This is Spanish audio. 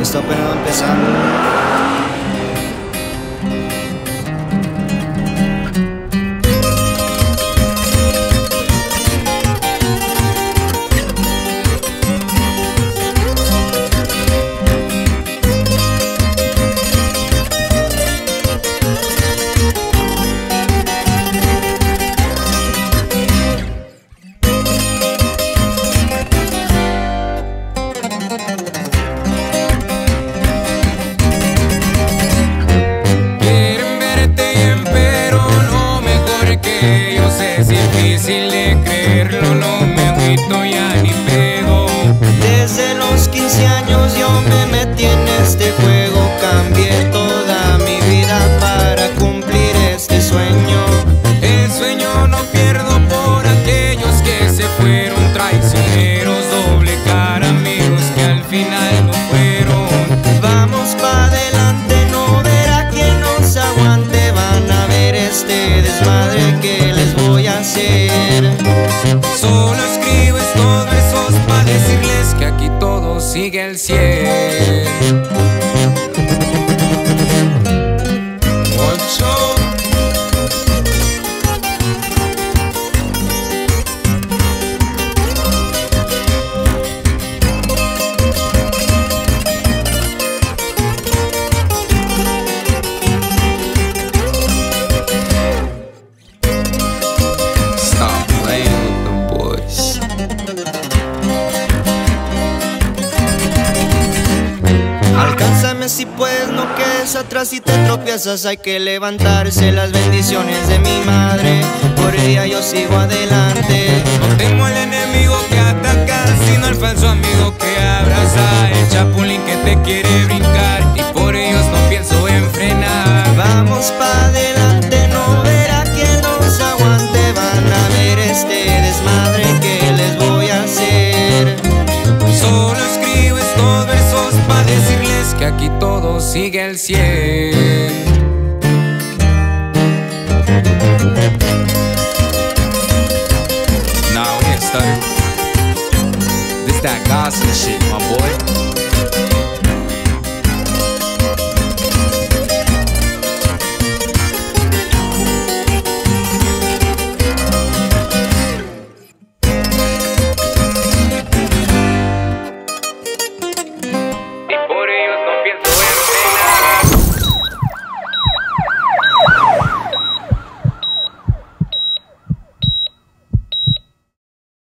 Esto apenas va empezando. Creerlo, no me agüito ya ni pedo. Desde los 15 años yo me metí en este juego, Solo escribo estos versos para decirles que aquí todo sigue el 100. Alcánzame si puedes, no quedes atrás si te tropiezas, hay que levantarse las bendiciones de mi madre. Por ella yo sigo adelante. No temo al enemigo que ataca, sino al falso amigo que abraza. El chapulín que te quiere brincar aquí todo sigue el 100. Now we get started. This that gossip shit, my boy.